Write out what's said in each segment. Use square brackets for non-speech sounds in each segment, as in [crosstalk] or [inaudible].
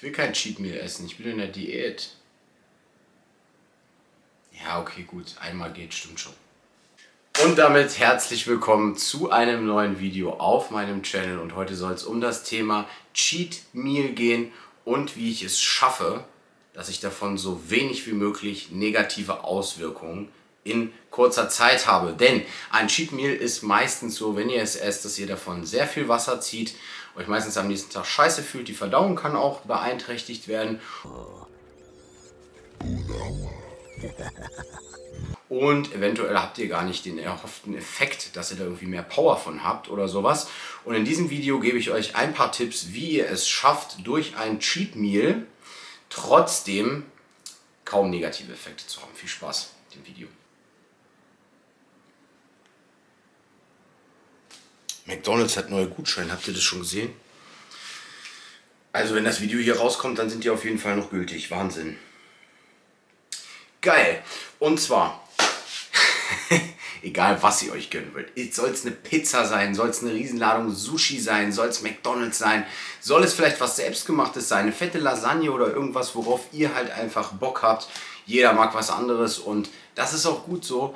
Ich will kein Cheat Meal essen, ich bin in der Diät. Ja, okay, gut. Einmal geht, stimmt schon. Und damit herzlich willkommen zu einem neuen Video auf meinem Channel. Und heute soll es um das Thema Cheat Meal gehen und wie ich es schaffe, dass ich davon so wenig wie möglich negative Auswirkungen in kurzer Zeit habe. Denn ein Cheat Meal ist meistens so, wenn ihr es esst, dass ihr davon sehr viel Wasser zieht, euch meistens am nächsten Tag scheiße fühlt. Die Verdauung kann auch beeinträchtigt werden. Und eventuell habt ihr gar nicht den erhofften Effekt, dass ihr da irgendwie mehr Power von habt oder sowas. Und in diesem Video gebe ich euch ein paar Tipps, wie ihr es schafft, durch ein Cheat Meal trotzdem kaum negative Effekte zu haben. Viel Spaß mit dem Video. McDonalds hat neue Gutscheine, habt ihr das schon gesehen? Also wenn das Video hier rauskommt, dann sind die auf jeden Fall noch gültig. Wahnsinn. Geil. Und zwar, [laughs] egal was ihr euch gönnen wollt, soll es eine Pizza sein, soll es eine Riesenladung Sushi sein, soll es McDonalds sein, soll es vielleicht was Selbstgemachtes sein, eine fette Lasagne oder irgendwas, worauf ihr halt einfach Bock habt. Jeder mag was anderes und das ist auch gut so.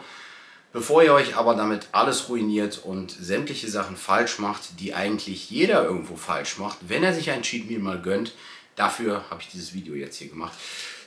Bevor ihr euch aber damit alles ruiniert und sämtliche Sachen falsch macht, die eigentlich jeder irgendwo falsch macht, wenn er sich ein Cheat Meal mal gönnt, dafür habe ich dieses Video jetzt hier gemacht.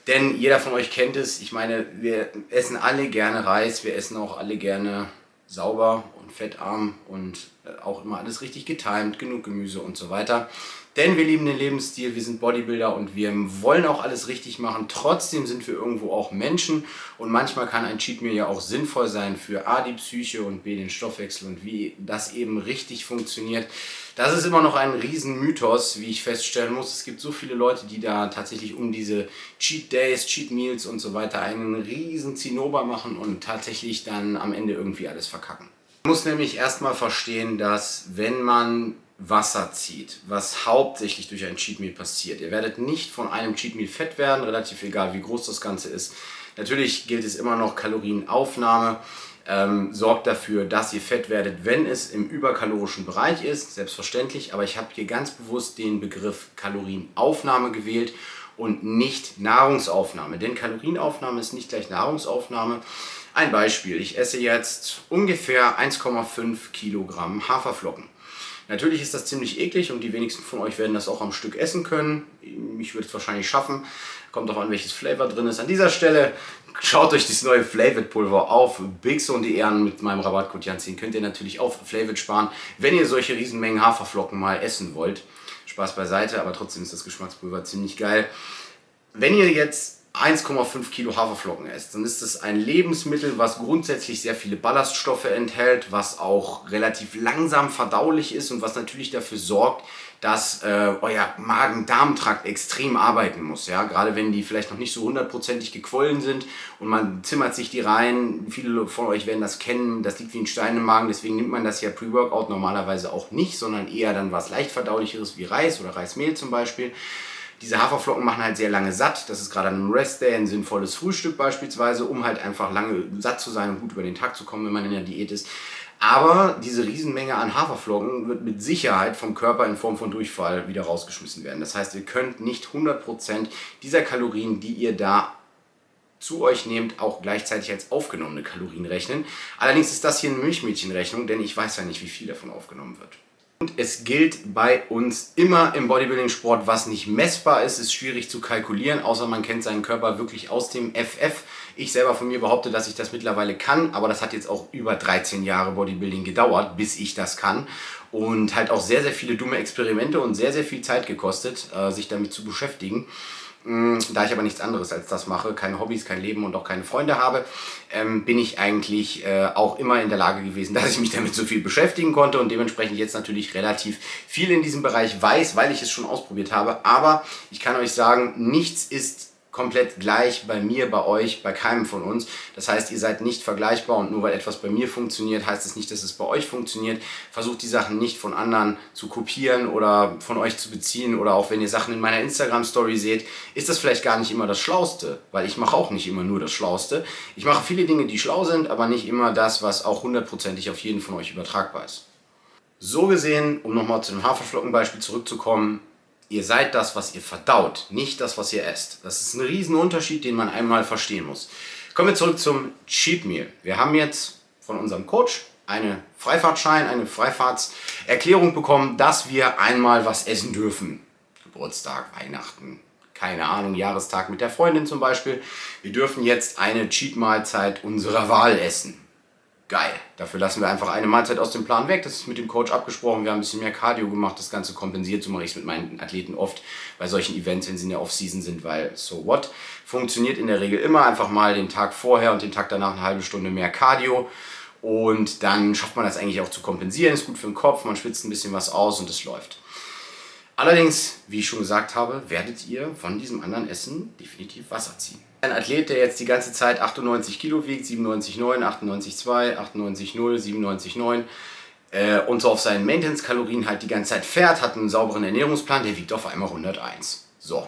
Denn jeder von euch kennt es, ich meine, wir essen alle gerne Reis, wir essen auch alle gerne sauber und fettarm und auch immer alles richtig getimt, genug Gemüse und so weiter. Denn wir lieben den Lebensstil, wir sind Bodybuilder und wir wollen auch alles richtig machen. Trotzdem sind wir irgendwo auch Menschen und manchmal kann ein Cheat Meal ja auch sinnvoll sein für A, die Psyche und B, den Stoffwechsel und wie das eben richtig funktioniert. Das ist immer noch ein Riesenmythos, wie ich feststellen muss. Es gibt so viele Leute, die da tatsächlich um diese Cheat Days, Cheat Meals und so weiter einen riesen Zinnober machen und tatsächlich dann am Ende irgendwie alles verkacken. Man muss nämlich erstmal verstehen, dass wenn man Wasser zieht, was hauptsächlich durch ein Cheat Meal passiert. Ihr werdet nicht von einem Cheat Meal fett werden, relativ egal wie groß das Ganze ist. Natürlich gilt es immer noch Kalorienaufnahme. Ähm, sorgt dafür, dass ihr fett werdet, wenn es im überkalorischen Bereich ist, selbstverständlich. Aber ich habe hier ganz bewusst den Begriff Kalorienaufnahme gewählt und nicht Nahrungsaufnahme. Denn Kalorienaufnahme ist nicht gleich Nahrungsaufnahme. Ein Beispiel, ich esse jetzt ungefähr 1,5 Kilogramm Haferflocken. Natürlich ist das ziemlich eklig und die wenigsten von euch werden das auch am Stück essen können. Ich würde es wahrscheinlich schaffen. Kommt auch an, welches Flavor drin ist. An dieser Stelle schaut euch das neue Flavored Pulver auf. Big und die Ehren mit meinem Rabattcode Janzin könnt ihr natürlich auf Flavored sparen, wenn ihr solche Riesenmengen Haferflocken mal essen wollt. Spaß beiseite, aber trotzdem ist das Geschmackspulver ziemlich geil. Wenn ihr jetzt 1,5 Kilo Haferflocken esst, dann ist das ein Lebensmittel, was grundsätzlich sehr viele Ballaststoffe enthält, was auch relativ langsam verdaulich ist und was natürlich dafür sorgt, dass äh, euer Magen-Darm-Trakt extrem arbeiten muss. Ja? Gerade wenn die vielleicht noch nicht so hundertprozentig gequollen sind und man zimmert sich die rein. Viele von euch werden das kennen, das liegt wie ein Stein im Magen, deswegen nimmt man das ja Pre-Workout normalerweise auch nicht, sondern eher dann was leicht verdaulicheres wie Reis oder Reismehl zum Beispiel. Diese Haferflocken machen halt sehr lange satt. Das ist gerade an einem Rest-Day ein sinnvolles Frühstück beispielsweise, um halt einfach lange satt zu sein und gut über den Tag zu kommen, wenn man in der Diät ist. Aber diese Riesenmenge an Haferflocken wird mit Sicherheit vom Körper in Form von Durchfall wieder rausgeschmissen werden. Das heißt, ihr könnt nicht 100% dieser Kalorien, die ihr da zu euch nehmt, auch gleichzeitig als aufgenommene Kalorien rechnen. Allerdings ist das hier eine Milchmädchenrechnung, denn ich weiß ja nicht, wie viel davon aufgenommen wird. Und es gilt bei uns immer im Bodybuilding-Sport, was nicht messbar ist, ist schwierig zu kalkulieren, außer man kennt seinen Körper wirklich aus dem FF. Ich selber von mir behaupte, dass ich das mittlerweile kann, aber das hat jetzt auch über 13 Jahre Bodybuilding gedauert, bis ich das kann. Und halt auch sehr, sehr viele dumme Experimente und sehr, sehr viel Zeit gekostet, äh, sich damit zu beschäftigen. Mm, da ich aber nichts anderes als das mache, keine Hobbys, kein Leben und auch keine Freunde habe, ähm, bin ich eigentlich äh, auch immer in der Lage gewesen, [laughs] dass ich mich damit so viel beschäftigen konnte und dementsprechend jetzt natürlich relativ viel in diesem Bereich weiß, weil ich es schon ausprobiert habe. Aber ich kann euch sagen, nichts ist komplett gleich bei mir, bei euch, bei keinem von uns. Das heißt, ihr seid nicht vergleichbar und nur weil etwas bei mir funktioniert, heißt es das nicht, dass es bei euch funktioniert. Versucht die Sachen nicht von anderen zu kopieren oder von euch zu beziehen oder auch wenn ihr Sachen in meiner Instagram-Story seht, ist das vielleicht gar nicht immer das Schlauste, weil ich mache auch nicht immer nur das Schlauste. Ich mache viele Dinge, die schlau sind, aber nicht immer das, was auch hundertprozentig auf jeden von euch übertragbar ist. So gesehen, um nochmal zu dem Haferflockenbeispiel zurückzukommen, Ihr seid das, was ihr verdaut, nicht das, was ihr esst. Das ist ein Riesenunterschied, den man einmal verstehen muss. Kommen wir zurück zum Cheat Meal. Wir haben jetzt von unserem Coach eine Freifahrtschein, eine Freifahrtserklärung bekommen, dass wir einmal was essen dürfen. Geburtstag, Weihnachten, keine Ahnung, Jahrestag mit der Freundin zum Beispiel. Wir dürfen jetzt eine Cheat-Mahlzeit unserer Wahl essen. Geil. Dafür lassen wir einfach eine Mahlzeit aus dem Plan weg. Das ist mit dem Coach abgesprochen. Wir haben ein bisschen mehr Cardio gemacht, das Ganze kompensiert. So mache ich es mit meinen Athleten oft bei solchen Events, wenn sie in der Off-Season sind, weil so what? Funktioniert in der Regel immer einfach mal den Tag vorher und den Tag danach eine halbe Stunde mehr Cardio. Und dann schafft man das eigentlich auch zu kompensieren. Ist gut für den Kopf, man schwitzt ein bisschen was aus und es läuft. Allerdings, wie ich schon gesagt habe, werdet ihr von diesem anderen Essen definitiv Wasser ziehen. Ein Athlet, der jetzt die ganze Zeit 98 Kilo wiegt, 97,9, 98,2, 98,0, 97,9 äh, und so auf seinen Maintenance-Kalorien halt die ganze Zeit fährt, hat einen sauberen Ernährungsplan, der wiegt auf einmal 101. So,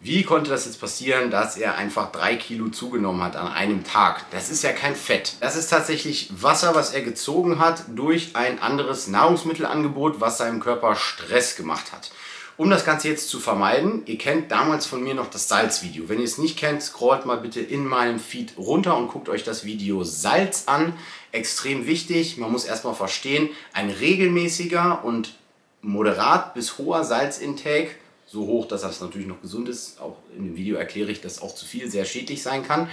wie konnte das jetzt passieren, dass er einfach drei Kilo zugenommen hat an einem Tag? Das ist ja kein Fett. Das ist tatsächlich Wasser, was er gezogen hat durch ein anderes Nahrungsmittelangebot, was seinem Körper Stress gemacht hat. Um das Ganze jetzt zu vermeiden, ihr kennt damals von mir noch das Salzvideo. Wenn ihr es nicht kennt, scrollt mal bitte in meinem Feed runter und guckt euch das Video Salz an. Extrem wichtig, man muss erstmal verstehen, ein regelmäßiger und moderat bis hoher Salzintake, so hoch, dass das natürlich noch gesund ist, auch in dem Video erkläre ich, dass auch zu viel sehr schädlich sein kann,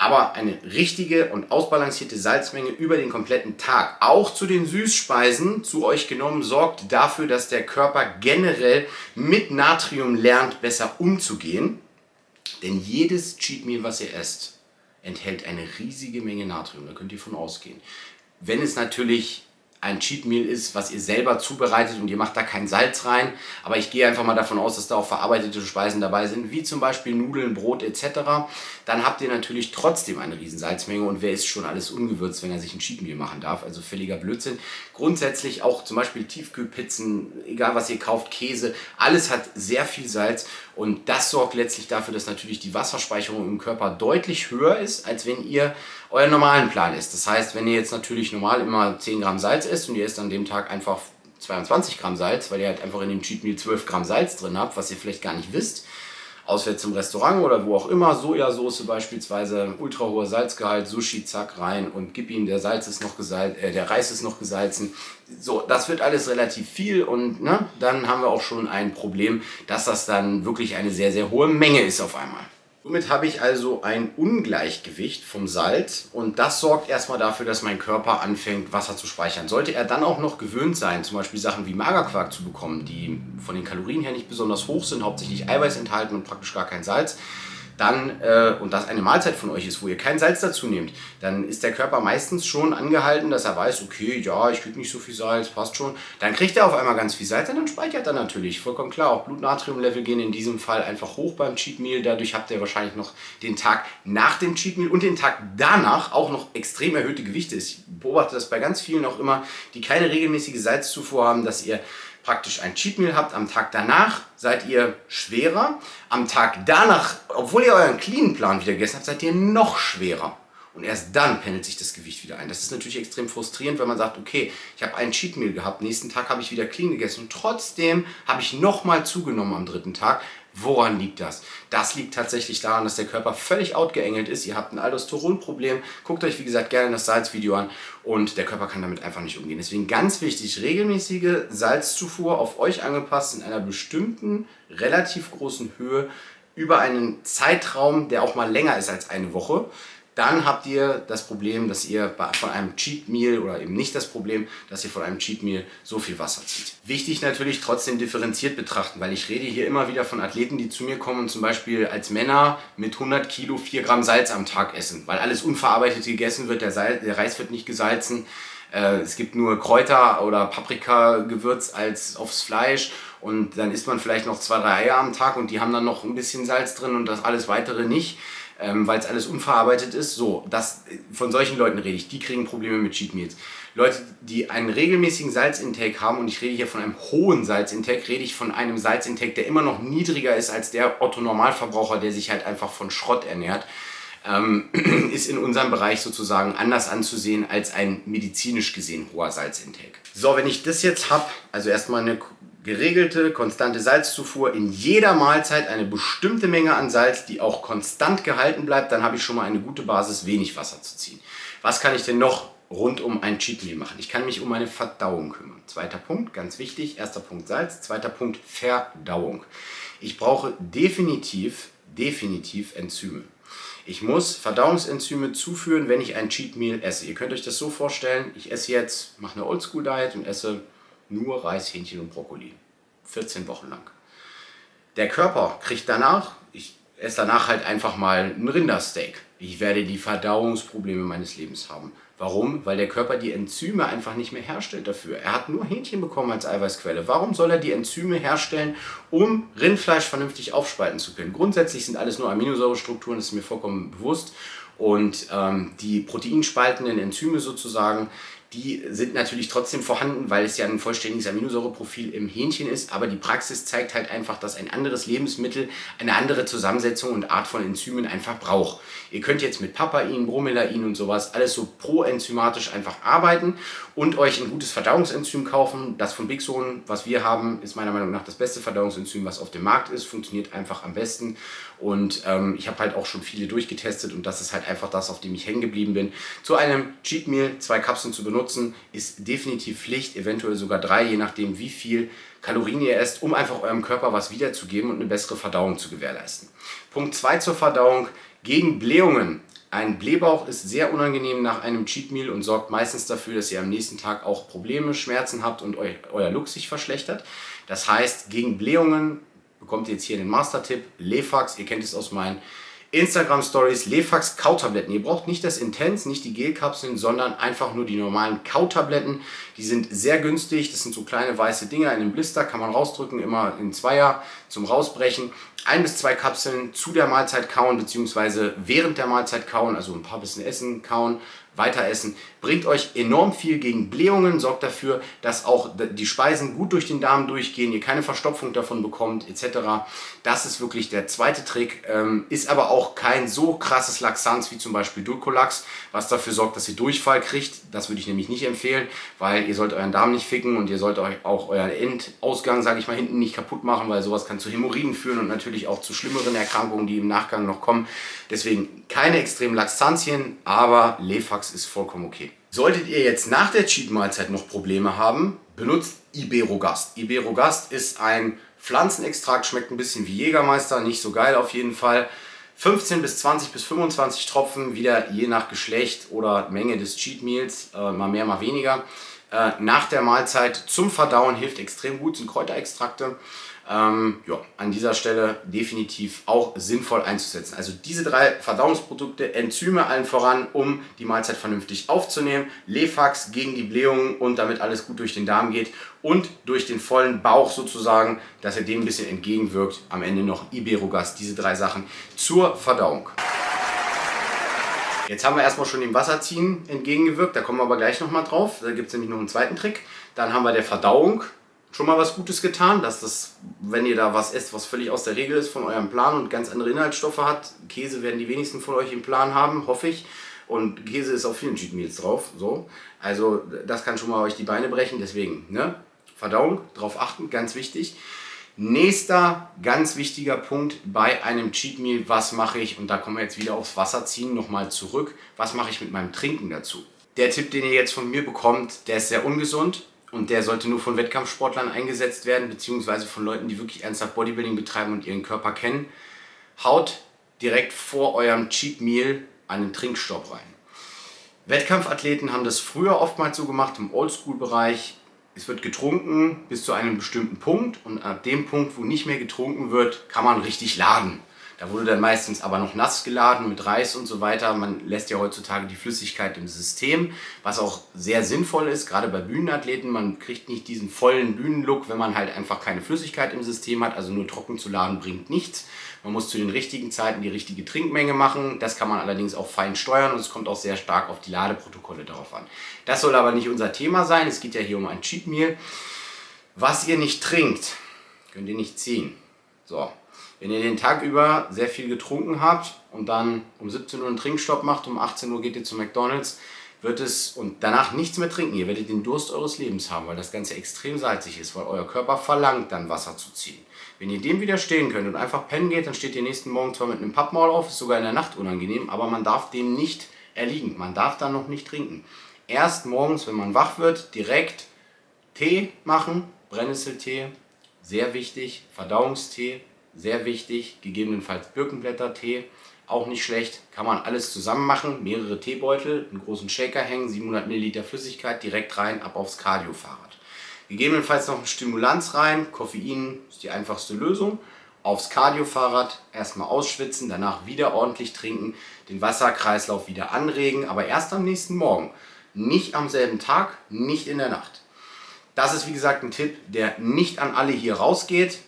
aber eine richtige und ausbalancierte Salzmenge über den kompletten Tag, auch zu den Süßspeisen zu euch genommen, sorgt dafür, dass der Körper generell mit Natrium lernt, besser umzugehen. Denn jedes Cheat Meal, was ihr esst, enthält eine riesige Menge Natrium. Da könnt ihr von ausgehen. Wenn es natürlich ein Cheat Meal ist, was ihr selber zubereitet und ihr macht da kein Salz rein. Aber ich gehe einfach mal davon aus, dass da auch verarbeitete Speisen dabei sind, wie zum Beispiel Nudeln, Brot etc. Dann habt ihr natürlich trotzdem eine riesen Salzmenge und wer ist schon alles ungewürzt, wenn er sich ein Cheat Meal machen darf. Also völliger Blödsinn. Grundsätzlich auch zum Beispiel Tiefkühlpizzen, egal was ihr kauft, Käse, alles hat sehr viel Salz und das sorgt letztlich dafür, dass natürlich die Wasserspeicherung im Körper deutlich höher ist, als wenn ihr euren normalen Plan isst. Das heißt, wenn ihr jetzt natürlich normal immer 10 Gramm Salz isst und ihr isst an dem Tag einfach 22 Gramm Salz, weil ihr halt einfach in dem Cheat Meal 12 Gramm Salz drin habt, was ihr vielleicht gar nicht wisst, auswärts im Restaurant oder wo auch immer, Sojasauce beispielsweise, ultra hoher Salzgehalt, Sushi, zack, rein und gib ihm, der Salz ist noch gesalzen, äh, der Reis ist noch gesalzen. So, das wird alles relativ viel und ne, dann haben wir auch schon ein Problem, dass das dann wirklich eine sehr, sehr hohe Menge ist auf einmal. Somit habe ich also ein Ungleichgewicht vom Salz und das sorgt erstmal dafür, dass mein Körper anfängt, Wasser zu speichern. Sollte er dann auch noch gewöhnt sein, zum Beispiel Sachen wie Magerquark zu bekommen, die von den Kalorien her nicht besonders hoch sind, hauptsächlich Eiweiß enthalten und praktisch gar kein Salz, dann, äh, und das eine Mahlzeit von euch ist, wo ihr kein Salz dazu nehmt, dann ist der Körper meistens schon angehalten, dass er weiß, okay, ja, ich kriege nicht so viel Salz, passt schon. Dann kriegt er auf einmal ganz viel Salz und dann speichert er natürlich, vollkommen klar. Auch Blutnatriumlevel gehen in diesem Fall einfach hoch beim Cheat Meal. Dadurch habt ihr wahrscheinlich noch den Tag nach dem Cheat Meal und den Tag danach auch noch extrem erhöhte Gewichte. Ich beobachte das bei ganz vielen auch immer, die keine regelmäßige Salzzufuhr haben, dass ihr praktisch ein Cheat Meal habt, am Tag danach seid ihr schwerer, am Tag danach, obwohl ihr euren Clean Plan wieder gegessen habt, seid ihr noch schwerer. Und erst dann pendelt sich das Gewicht wieder ein. Das ist natürlich extrem frustrierend, wenn man sagt, okay, ich habe einen Cheat Meal gehabt, nächsten Tag habe ich wieder clean gegessen und trotzdem habe ich nochmal zugenommen am dritten Tag. Woran liegt das? Das liegt tatsächlich daran, dass der Körper völlig outgeengelt ist. Ihr habt ein Aldosteronproblem. Guckt euch, wie gesagt, gerne das Salzvideo an und der Körper kann damit einfach nicht umgehen. Deswegen ganz wichtig, regelmäßige Salzzufuhr auf euch angepasst in einer bestimmten, relativ großen Höhe über einen Zeitraum, der auch mal länger ist als eine Woche dann habt ihr das Problem, dass ihr von einem Cheat Meal oder eben nicht das Problem, dass ihr von einem Cheat Meal so viel Wasser zieht. Wichtig natürlich trotzdem differenziert betrachten, weil ich rede hier immer wieder von Athleten, die zu mir kommen und zum Beispiel als Männer mit 100 Kilo 4 Gramm Salz am Tag essen, weil alles unverarbeitet gegessen wird, der, Salz, der Reis wird nicht gesalzen, äh, es gibt nur Kräuter oder Paprika-Gewürz als aufs Fleisch und dann isst man vielleicht noch zwei, drei Eier am Tag und die haben dann noch ein bisschen Salz drin und das alles weitere nicht ähm, weil es alles unverarbeitet ist. So, das, von solchen Leuten rede ich, die kriegen Probleme mit Cheat Meals. Leute, die einen regelmäßigen Salzintake haben, und ich rede hier von einem hohen Salzintake, rede ich von einem Salzintake, der immer noch niedriger ist als der Otto-Normalverbraucher, der sich halt einfach von Schrott ernährt. Ähm, [clears throat] ist in unserem Bereich sozusagen anders anzusehen als ein medizinisch gesehen hoher Salzintake. So, wenn ich das jetzt habe, also erstmal eine geregelte, konstante Salzzufuhr in jeder Mahlzeit eine bestimmte Menge an Salz, die auch konstant gehalten bleibt, dann habe ich schon mal eine gute Basis, wenig Wasser zu ziehen. Was kann ich denn noch rund um ein Cheat Meal machen? Ich kann mich um meine Verdauung kümmern. Zweiter Punkt, ganz wichtig. Erster Punkt Salz, zweiter Punkt Verdauung. Ich brauche definitiv, definitiv Enzyme. Ich muss Verdauungsenzyme zuführen, wenn ich ein Cheat Meal esse. Ihr könnt euch das so vorstellen, ich esse jetzt, mache eine Oldschool Diet und esse nur Reis, Hähnchen und Brokkoli. 14 Wochen lang. Der Körper kriegt danach, ich esse danach halt einfach mal ein Rindersteak. Ich werde die Verdauungsprobleme meines Lebens haben. Warum? Weil der Körper die Enzyme einfach nicht mehr herstellt dafür. Er hat nur Hähnchen bekommen als Eiweißquelle. Warum soll er die Enzyme herstellen, um Rindfleisch vernünftig aufspalten zu können? Grundsätzlich sind alles nur Aminosäurestrukturen, das ist mir vollkommen bewusst. Und ähm, die proteinspaltenden Enzyme sozusagen, die sind natürlich trotzdem vorhanden, weil es ja ein vollständiges Aminosäureprofil im Hähnchen ist. Aber die Praxis zeigt halt einfach, dass ein anderes Lebensmittel eine andere Zusammensetzung und Art von Enzymen einfach braucht. Ihr könnt jetzt mit Papain, Bromelain und sowas alles so proenzymatisch einfach arbeiten und euch ein gutes Verdauungsenzym kaufen. Das von Big Zone, was wir haben, ist meiner Meinung nach das beste Verdauungsenzym, was auf dem Markt ist. Funktioniert einfach am besten. Und ähm, ich habe halt auch schon viele durchgetestet und das ist halt einfach das, auf dem ich hängen geblieben bin. Zu einem Cheat Meal zwei Kapseln zu benutzen, ist definitiv Pflicht, eventuell sogar drei, je nachdem wie viel Kalorien ihr esst, um einfach eurem Körper was wiederzugeben und eine bessere Verdauung zu gewährleisten. Punkt 2 zur Verdauung, gegen Blähungen. Ein Blähbauch ist sehr unangenehm nach einem Cheat Meal und sorgt meistens dafür, dass ihr am nächsten Tag auch Probleme, Schmerzen habt und eu euer Look sich verschlechtert. Das heißt, gegen Blähungen bekommt ihr jetzt hier den Master-Tipp, Lefax, ihr kennt es aus meinen Instagram Stories, Lefax Kautabletten. Ihr braucht nicht das Intens, nicht die Gelkapseln, sondern einfach nur die normalen Kautabletten. Die sind sehr günstig. Das sind so kleine weiße Dinger in einem Blister, kann man rausdrücken, immer in Zweier zum Rausbrechen. Ein bis zwei Kapseln zu der Mahlzeit kauen, beziehungsweise während der Mahlzeit kauen, also ein paar bisschen essen, kauen, weiter essen. Bringt euch enorm viel gegen Blähungen, sorgt dafür, dass auch die Speisen gut durch den Darm durchgehen, ihr keine Verstopfung davon bekommt, etc. Das ist wirklich der zweite Trick. Ähm, ist aber auch kein so krasses Laxanz wie zum Beispiel Dulcolax, was dafür sorgt, dass ihr Durchfall kriegt. Das würde ich nämlich nicht empfehlen, weil ihr sollt euren Darm nicht ficken und ihr sollt euch auch euren Endausgang, sage ich mal, hinten nicht kaputt machen, weil sowas kann zu Hämorrhoiden führen und natürlich auch zu schlimmeren Erkrankungen, die im Nachgang noch kommen. Deswegen keine extremen Laxantien, aber Lefax ist vollkommen okay. Solltet ihr jetzt nach der Cheat-Mahlzeit noch Probleme haben, benutzt Iberogast. Iberogast ist ein Pflanzenextrakt, schmeckt ein bisschen wie Jägermeister, nicht so geil auf jeden Fall. 15 bis 20 bis 25 Tropfen, wieder je nach Geschlecht oder Menge des Cheat Meals, äh, mal mehr, mal weniger. Äh, nach der Mahlzeit zum Verdauen hilft extrem gut, sind Kräuterextrakte. Ähm, ja, an dieser Stelle definitiv auch sinnvoll einzusetzen. Also diese drei Verdauungsprodukte, Enzyme allen voran, um die Mahlzeit vernünftig aufzunehmen, Lefax gegen die Blähungen und damit alles gut durch den Darm geht und durch den vollen Bauch sozusagen, dass er dem ein bisschen entgegenwirkt. Am Ende noch Iberogas, diese drei Sachen zur Verdauung. Jetzt haben wir erstmal schon dem Wasserziehen entgegengewirkt, da kommen wir aber gleich nochmal drauf. Da gibt es nämlich noch einen zweiten Trick. Dann haben wir der Verdauung schon mal was Gutes getan, dass das, wenn ihr da was esst, was völlig aus der Regel ist von eurem Plan und ganz andere Inhaltsstoffe hat, Käse werden die wenigsten von euch im Plan haben, hoffe ich. Und Käse ist auf vielen Cheat Meals drauf. So. Also das kann schon mal euch die Beine brechen. Deswegen, ne? Verdauung, darauf achten, ganz wichtig. Nächster ganz wichtiger Punkt bei einem Cheat Meal, was mache ich, und da kommen wir jetzt wieder aufs Wasser ziehen, nochmal zurück, was mache ich mit meinem Trinken dazu? Der Tipp, den ihr jetzt von mir bekommt, der ist sehr ungesund, und der sollte nur von Wettkampfsportlern eingesetzt werden, beziehungsweise von Leuten, die wirklich ernsthaft Bodybuilding betreiben und ihren Körper kennen. Haut direkt vor eurem Cheat Meal einen Trinkstopp rein. Wettkampfathleten haben das früher oftmals so gemacht im Oldschool-Bereich. Es wird getrunken bis zu einem bestimmten Punkt und ab dem Punkt, wo nicht mehr getrunken wird, kann man richtig laden. Da wurde dann meistens aber noch nass geladen mit Reis und so weiter. Man lässt ja heutzutage die Flüssigkeit im System, was auch sehr sinnvoll ist, gerade bei Bühnenathleten. Man kriegt nicht diesen vollen Bühnenlook, wenn man halt einfach keine Flüssigkeit im System hat. Also nur trocken zu laden bringt nichts. Man muss zu den richtigen Zeiten die richtige Trinkmenge machen. Das kann man allerdings auch fein steuern und es kommt auch sehr stark auf die Ladeprotokolle darauf an. Das soll aber nicht unser Thema sein. Es geht ja hier um ein Cheat Meal. Was ihr nicht trinkt, könnt ihr nicht ziehen. So, Wenn ihr den Tag über sehr viel getrunken habt und dann um 17 Uhr einen Trinkstopp macht, um 18 Uhr geht ihr zu McDonalds, wird es und danach nichts mehr trinken. Ihr werdet den Durst eures Lebens haben, weil das Ganze extrem salzig ist, weil euer Körper verlangt, dann Wasser zu ziehen. Wenn ihr dem widerstehen könnt und einfach pennen geht, dann steht ihr nächsten Morgen zwar mit einem Pappmaul auf, ist sogar in der Nacht unangenehm, aber man darf dem nicht erliegen. Man darf dann noch nicht trinken. Erst morgens, wenn man wach wird, direkt Tee machen, Brennnesseltee, sehr wichtig, Verdauungstee, sehr wichtig, gegebenenfalls Birkenblättertee, auch nicht schlecht, kann man alles zusammen machen, mehrere Teebeutel, einen großen Shaker hängen, 700 Milliliter Flüssigkeit, direkt rein, ab aufs Cardio-Fahrrad. Gegebenenfalls noch ein Stimulanz rein, Koffein ist die einfachste Lösung. Aufs Cardio-Fahrrad erstmal ausschwitzen, danach wieder ordentlich trinken, den Wasserkreislauf wieder anregen, aber erst am nächsten Morgen. Nicht am selben Tag, nicht in der Nacht. Das ist wie gesagt ein Tipp, der nicht an alle hier rausgeht.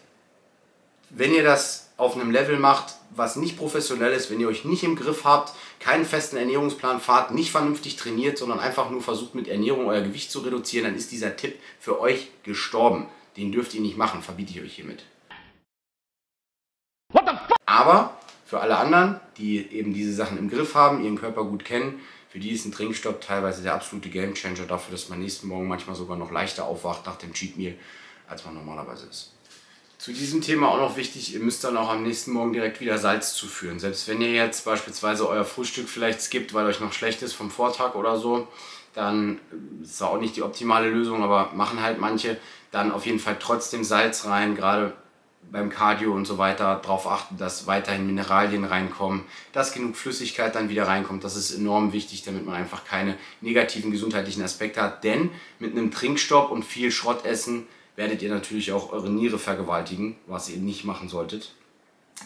Wenn ihr das auf einem Level macht, was nicht professionell ist, wenn ihr euch nicht im Griff habt, keinen festen Ernährungsplan fahrt, nicht vernünftig trainiert, sondern einfach nur versucht mit Ernährung euer Gewicht zu reduzieren, dann ist dieser Tipp für euch gestorben. Den dürft ihr nicht machen, verbiete ich euch hiermit. Aber für alle anderen, die eben diese Sachen im Griff haben, ihren Körper gut kennen, für die ist ein Trinkstopp teilweise der absolute Gamechanger dafür, dass man nächsten Morgen manchmal sogar noch leichter aufwacht nach dem Cheat Meal, als man normalerweise ist. Zu diesem Thema auch noch wichtig, ihr müsst dann auch am nächsten Morgen direkt wieder Salz zuführen. Selbst wenn ihr jetzt beispielsweise euer Frühstück vielleicht skippt, weil euch noch schlecht ist vom Vortag oder so, dann ist das auch nicht die optimale Lösung, aber machen halt manche, dann auf jeden Fall trotzdem Salz rein, gerade beim Cardio und so weiter darauf achten, dass weiterhin Mineralien reinkommen, dass genug Flüssigkeit dann wieder reinkommt. Das ist enorm wichtig, damit man einfach keine negativen gesundheitlichen Aspekte hat. Denn mit einem Trinkstopp und viel Schrott essen werdet ihr natürlich auch eure Niere vergewaltigen, was ihr nicht machen solltet.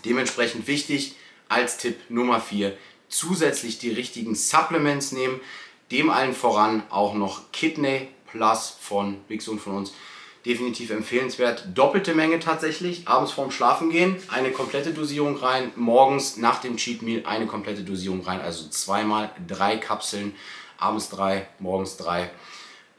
Dementsprechend wichtig als Tipp Nummer 4, zusätzlich die richtigen Supplements nehmen. Dem allen voran auch noch Kidney Plus von Big Sohn von uns. Definitiv empfehlenswert. Doppelte Menge tatsächlich. Abends vorm Schlafen gehen eine komplette Dosierung rein. Morgens nach dem Cheat Meal eine komplette Dosierung rein. Also zweimal drei Kapseln. Abends drei, morgens drei.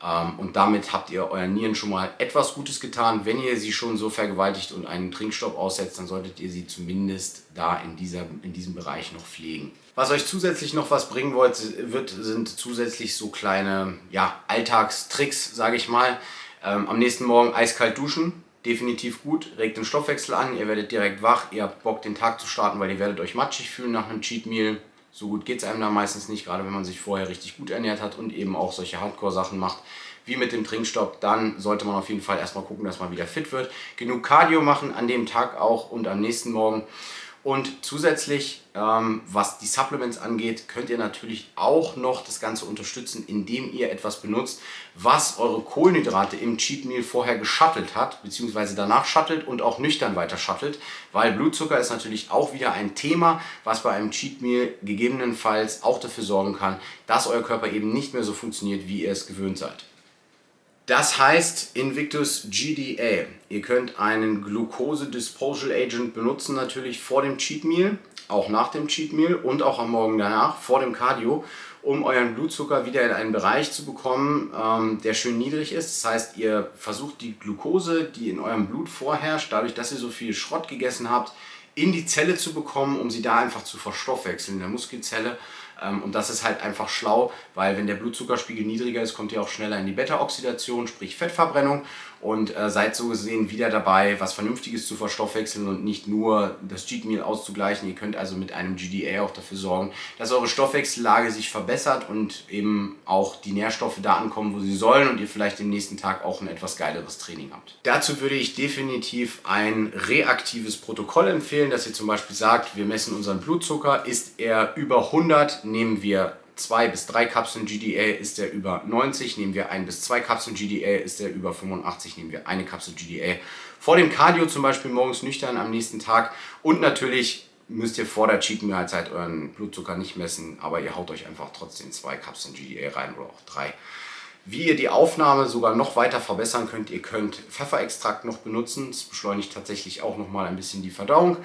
Ähm, und damit habt ihr euren Nieren schon mal etwas Gutes getan. Wenn ihr sie schon so vergewaltigt und einen Trinkstopp aussetzt, dann solltet ihr sie zumindest da in, dieser, in diesem Bereich noch pflegen. Was euch zusätzlich noch was bringen wollt, wird, sind zusätzlich so kleine ja, Alltagstricks, sage ich mal. Ähm, am nächsten Morgen eiskalt duschen, definitiv gut, regt den Stoffwechsel an, ihr werdet direkt wach, ihr habt Bock den Tag zu starten, weil ihr werdet euch matschig fühlen nach einem Cheat Meal. So gut geht es einem da meistens nicht, gerade wenn man sich vorher richtig gut ernährt hat und eben auch solche Hardcore-Sachen macht, wie mit dem Trinkstopp. Dann sollte man auf jeden Fall erstmal gucken, dass man wieder fit wird. Genug Cardio machen an dem Tag auch und am nächsten Morgen. Und zusätzlich, ähm, was die Supplements angeht, könnt ihr natürlich auch noch das Ganze unterstützen, indem ihr etwas benutzt, was eure Kohlenhydrate im Cheat Meal vorher geschattelt hat, beziehungsweise danach shuttelt und auch nüchtern weiter shuttelt, weil Blutzucker ist natürlich auch wieder ein Thema, was bei einem Cheat Meal gegebenenfalls auch dafür sorgen kann, dass euer Körper eben nicht mehr so funktioniert, wie ihr es gewöhnt seid. Das heißt Invictus GDA. Ihr könnt einen Glucose Disposal Agent benutzen, natürlich vor dem Cheat Meal, auch nach dem Cheat Meal und auch am Morgen danach, vor dem Cardio, um euren Blutzucker wieder in einen Bereich zu bekommen, ähm, der schön niedrig ist. Das heißt, ihr versucht die Glucose, die in eurem Blut vorherrscht, dadurch, dass ihr so viel Schrott gegessen habt, in die Zelle zu bekommen, um sie da einfach zu verstoffwechseln in der Muskelzelle und das ist halt einfach schlau, weil wenn der Blutzuckerspiegel niedriger ist, kommt ihr auch schneller in die Beta-Oxidation, sprich Fettverbrennung und äh, seid so gesehen wieder dabei, was Vernünftiges zu verstoffwechseln und nicht nur das Cheat Meal auszugleichen. Ihr könnt also mit einem GDA auch dafür sorgen, dass eure Stoffwechsellage sich verbessert und eben auch die Nährstoffe da ankommen, wo sie sollen und ihr vielleicht im nächsten Tag auch ein etwas geileres Training habt. Dazu würde ich definitiv ein reaktives Protokoll empfehlen, dass ihr zum Beispiel sagt, wir messen unseren Blutzucker, ist er über 100, nehmen wir 2 bis 3 Kapseln GDA ist der über 90, nehmen wir 1 bis 2 Kapseln GDA ist der über 85, nehmen wir eine Kapsel GDA. Vor dem Cardio zum Beispiel morgens nüchtern am nächsten Tag. Und natürlich müsst ihr vor der Cheat Mahlzeit euren Blutzucker nicht messen, aber ihr haut euch einfach trotzdem zwei Kapseln GDA rein oder auch drei. Wie ihr die Aufnahme sogar noch weiter verbessern könnt, ihr könnt Pfefferextrakt noch benutzen, das beschleunigt tatsächlich auch nochmal ein bisschen die Verdauung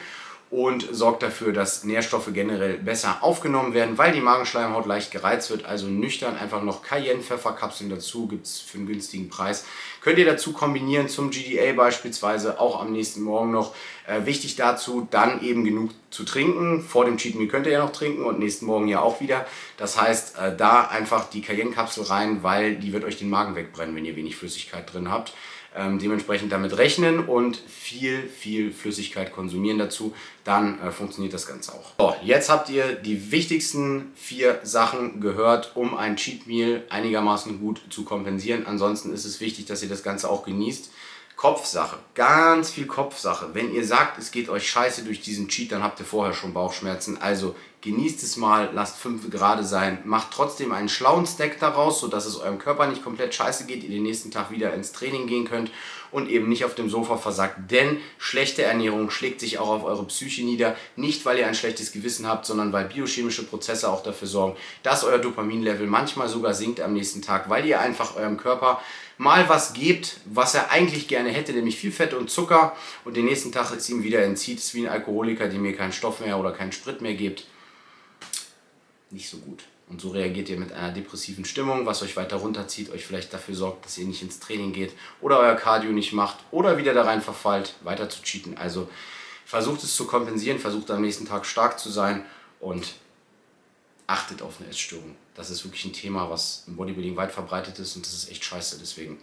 und sorgt dafür, dass Nährstoffe generell besser aufgenommen werden, weil die Magenschleimhaut leicht gereizt wird. Also nüchtern einfach noch Cayenne-Pfefferkapseln dazu, gibt es für einen günstigen Preis. Könnt ihr dazu kombinieren zum GDA beispielsweise, auch am nächsten Morgen noch. Äh, wichtig dazu, dann eben genug zu trinken. Vor dem Cheat Meal könnt ihr ja noch trinken und nächsten Morgen ja auch wieder. Das heißt, äh, da einfach die Cayenne-Kapsel rein, weil die wird euch den Magen wegbrennen, wenn ihr wenig Flüssigkeit drin habt. Ähm, dementsprechend damit rechnen und viel, viel Flüssigkeit konsumieren dazu, dann äh, funktioniert das Ganze auch. So, jetzt habt ihr die wichtigsten vier Sachen gehört, um ein Cheat Meal einigermaßen gut zu kompensieren. Ansonsten ist es wichtig, dass ihr das Ganze auch genießt. Kopfsache, ganz viel Kopfsache. Wenn ihr sagt, es geht euch scheiße durch diesen Cheat, dann habt ihr vorher schon Bauchschmerzen. Also genießt es mal, lasst 5 gerade sein, macht trotzdem einen schlauen Stack daraus, sodass es eurem Körper nicht komplett scheiße geht, ihr den nächsten Tag wieder ins Training gehen könnt und eben nicht auf dem Sofa versagt. Denn schlechte Ernährung schlägt sich auch auf eure Psyche nieder, nicht weil ihr ein schlechtes Gewissen habt, sondern weil biochemische Prozesse auch dafür sorgen, dass euer Dopaminlevel manchmal sogar sinkt am nächsten Tag, weil ihr einfach eurem Körper mal was gebt, was er eigentlich gerne hätte, nämlich viel Fett und Zucker und den nächsten Tag es ihm wieder entzieht. Es ist wie ein Alkoholiker, dem ihr keinen Stoff mehr oder keinen Sprit mehr gebt. Nicht so gut. Und so reagiert ihr mit einer depressiven Stimmung, was euch weiter runterzieht, euch vielleicht dafür sorgt, dass ihr nicht ins Training geht oder euer Cardio nicht macht oder wieder da rein verfallt, weiter zu cheaten. Also versucht es zu kompensieren, versucht am nächsten Tag stark zu sein und achtet auf eine Essstörung. Das ist wirklich ein Thema, was im Bodybuilding weit verbreitet ist und das ist echt scheiße. Deswegen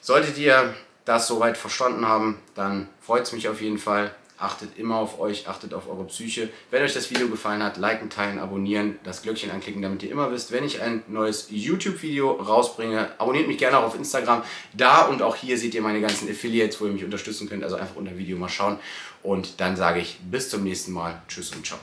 solltet ihr das soweit verstanden haben, dann freut es mich auf jeden Fall. Achtet immer auf euch, achtet auf eure Psyche. Wenn euch das Video gefallen hat, liken, teilen, abonnieren, das Glöckchen anklicken, damit ihr immer wisst, wenn ich ein neues YouTube-Video rausbringe. Abonniert mich gerne auch auf Instagram. Da und auch hier seht ihr meine ganzen Affiliates, wo ihr mich unterstützen könnt. Also einfach unter Video mal schauen. Und dann sage ich bis zum nächsten Mal. Tschüss und ciao.